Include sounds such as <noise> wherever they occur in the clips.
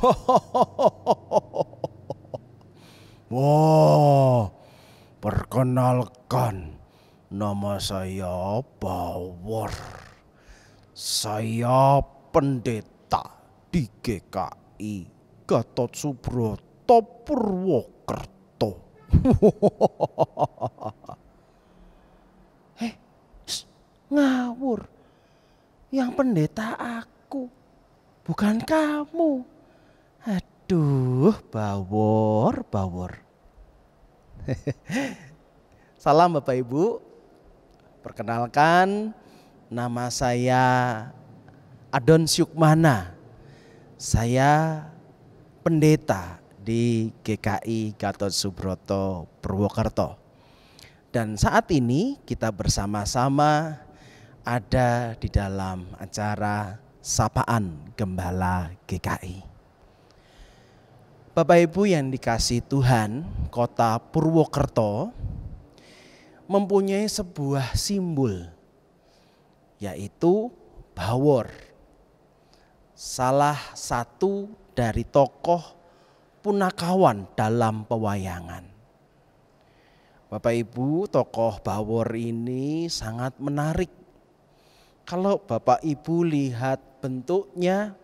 <laughs> Wah, perkenalkan nama saya Bawor. Saya pendeta di GKI Gatot Subroto Purwokerto. <laughs> eh, ngawur. Yang pendeta aku, bukan kamu. Aduh, bawor, bawor. <laughs> Salam Bapak Ibu. Perkenalkan, nama saya Adon Syukmana. Saya pendeta di GKI Gatot Subroto Purwokerto. Dan saat ini kita bersama-sama ada di dalam acara Sapaan Gembala GKI. Bapak Ibu yang dikasih Tuhan, kota Purwokerto mempunyai sebuah simbol yaitu Bawor. Salah satu dari tokoh punakawan dalam pewayangan. Bapak Ibu, tokoh Bawor ini sangat menarik. Kalau Bapak Ibu lihat bentuknya,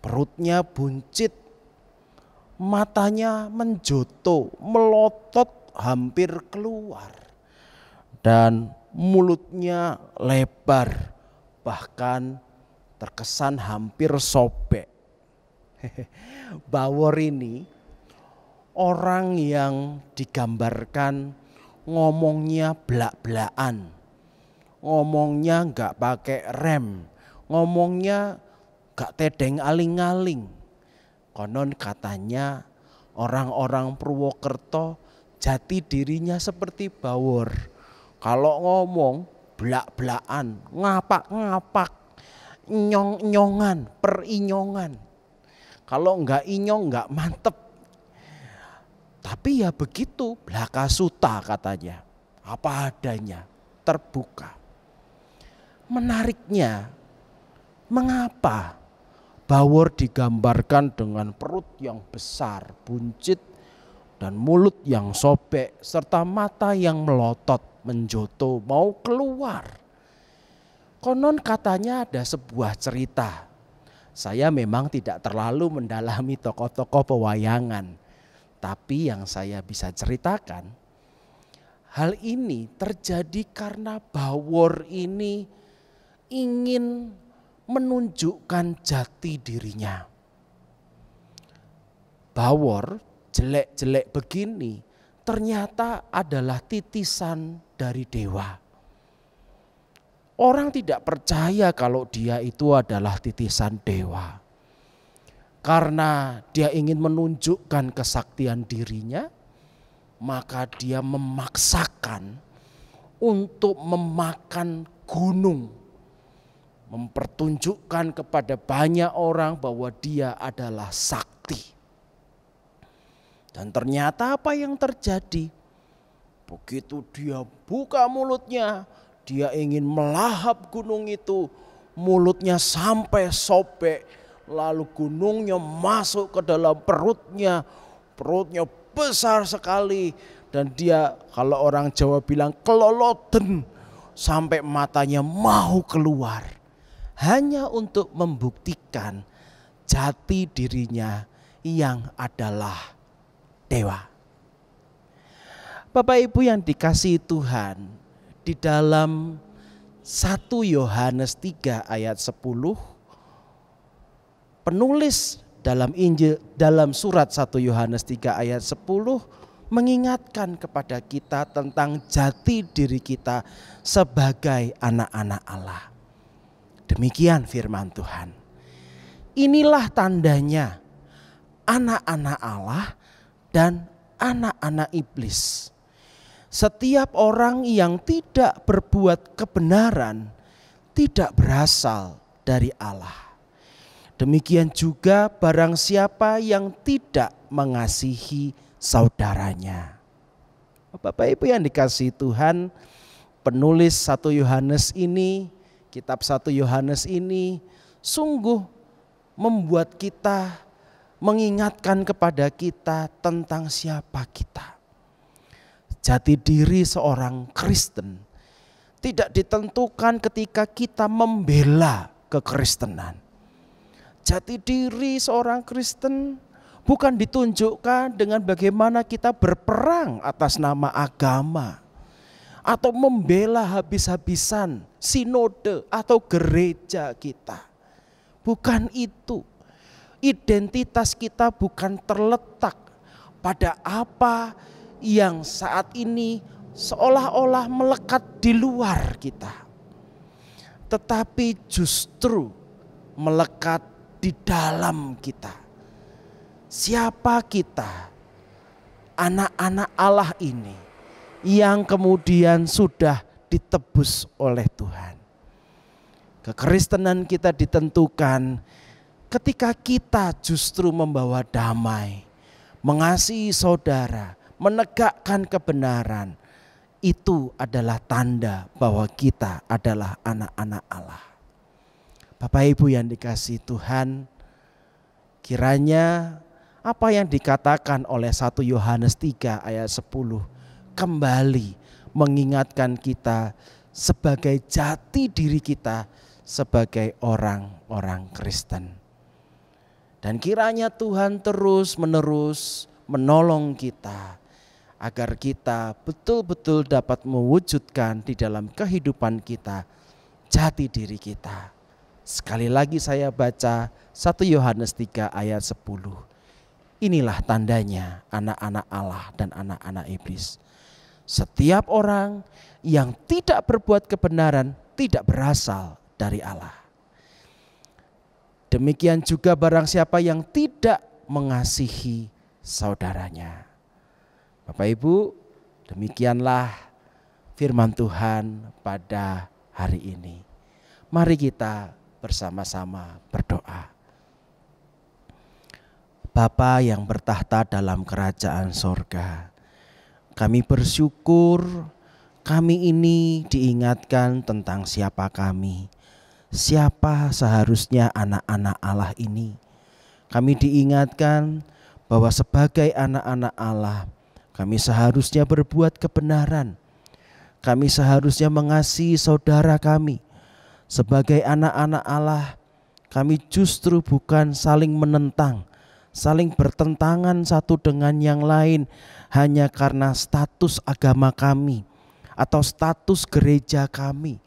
perutnya buncit, matanya menjoto, melotot hampir keluar. Dan mulutnya lebar, bahkan terkesan hampir sobek. <laughs> Bawor ini orang yang digambarkan ngomongnya belak-belakan. Ngomongnya nggak pakai rem, ngomongnya nggak tedeng aling-aling. Konon katanya orang-orang Purwokerto jati dirinya seperti Bawor. Kalau ngomong belak-belakan, ngapak-ngapak, nyong-nyongan, perinyongan. Kalau enggak inyong enggak mantep. Tapi ya begitu, belaka suta katanya. Apa adanya, terbuka. Menariknya, mengapa Bawor digambarkan dengan perut yang besar, buncit, dan mulut yang sobek, serta mata yang melotot, menjoto, mau keluar. Konon katanya ada sebuah cerita. Saya memang tidak terlalu mendalami tokoh-tokoh pewayangan. Tapi yang saya bisa ceritakan, hal ini terjadi karena Bawor ini ingin menunjukkan jati dirinya. Bawor jelek-jelek begini ternyata adalah titisan dari dewa. Orang tidak percaya kalau dia itu adalah titisan dewa. Karena dia ingin menunjukkan kesaktian dirinya, maka dia memaksakan untuk memakan gunung mempertunjukkan kepada banyak orang bahwa dia adalah sakti. Dan ternyata apa yang terjadi? Begitu dia buka mulutnya, dia ingin melahap gunung itu, mulutnya sampai sobek, lalu gunungnya masuk ke dalam perutnya, perutnya besar sekali dan dia kalau orang Jawa bilang keloloten sampai matanya mau keluar hanya untuk membuktikan jati dirinya yang adalah dewa. Bapak Ibu yang dikasih Tuhan, di dalam 1 Yohanes 3 ayat 10 penulis dalam Injil dalam surat 1 Yohanes 3 ayat 10 mengingatkan kepada kita tentang jati diri kita sebagai anak-anak Allah. Demikian firman Tuhan. Inilah tandanya anak-anak Allah dan anak-anak iblis. Setiap orang yang tidak berbuat kebenaran tidak berasal dari Allah. Demikian juga barang siapa yang tidak mengasihi saudaranya. Bapak Ibu yang dikasih Tuhan, penulis satu Yohanes ini kitab 1 Yohanes ini sungguh membuat kita mengingatkan kepada kita tentang siapa kita. Jati diri seorang Kristen tidak ditentukan ketika kita membela kekristenan. Jati diri seorang Kristen bukan ditunjukkan dengan bagaimana kita berperang atas nama agama atau membela habis-habisan sinode atau gereja kita. Bukan itu. Identitas kita bukan terletak pada apa yang saat ini seolah-olah melekat di luar kita. Tetapi justru melekat di dalam kita. Siapa kita? Anak-anak Allah ini yang kemudian sudah ditebus oleh Tuhan. Kekristenan kita ditentukan ketika kita justru membawa damai, mengasihi saudara, menegakkan kebenaran, itu adalah tanda bahwa kita adalah anak-anak Allah. Bapak Ibu yang dikasih Tuhan, kiranya apa yang dikatakan oleh 1 Yohanes 3 ayat 10 kembali mengingatkan kita sebagai jati diri kita sebagai orang-orang Kristen. Dan kiranya Tuhan terus menerus menolong kita agar kita betul-betul dapat mewujudkan di dalam kehidupan kita jati diri kita. Sekali lagi saya baca 1 Yohanes 3 ayat 10. Inilah tandanya anak-anak Allah dan anak-anak iblis. Setiap orang yang tidak berbuat kebenaran tidak berasal dari Allah. Demikian juga barang siapa yang tidak mengasihi saudaranya. Bapak Ibu, demikianlah firman Tuhan pada hari ini. Mari kita bersama-sama berdoa. Bapa yang bertahta dalam kerajaan sorga, kami bersyukur kami ini diingatkan tentang siapa kami siapa seharusnya anak-anak Allah ini. Kami diingatkan bahwa sebagai anak-anak Allah, kami seharusnya berbuat kebenaran. Kami seharusnya mengasihi saudara kami. Sebagai anak-anak Allah, kami justru bukan saling menentang, saling bertentangan satu dengan yang lain hanya karena status agama kami atau status gereja kami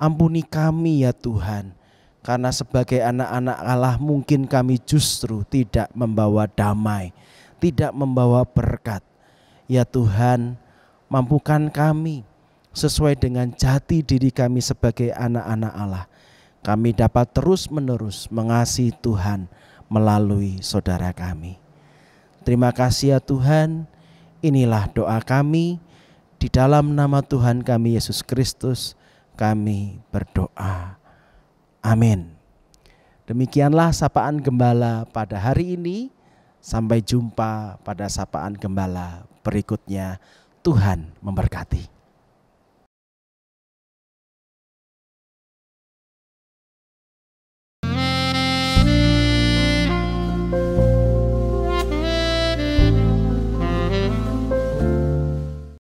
Ampuni kami ya Tuhan. Karena sebagai anak-anak Allah mungkin kami justru tidak membawa damai, tidak membawa berkat. Ya Tuhan, mampukan kami sesuai dengan jati diri kami sebagai anak-anak Allah. Kami dapat terus-menerus mengasihi Tuhan melalui saudara kami. Terima kasih ya Tuhan. Inilah doa kami di dalam nama Tuhan kami Yesus Kristus kami berdoa. Amin. Demikianlah sapaan gembala pada hari ini. Sampai jumpa pada sapaan gembala berikutnya. Tuhan memberkati.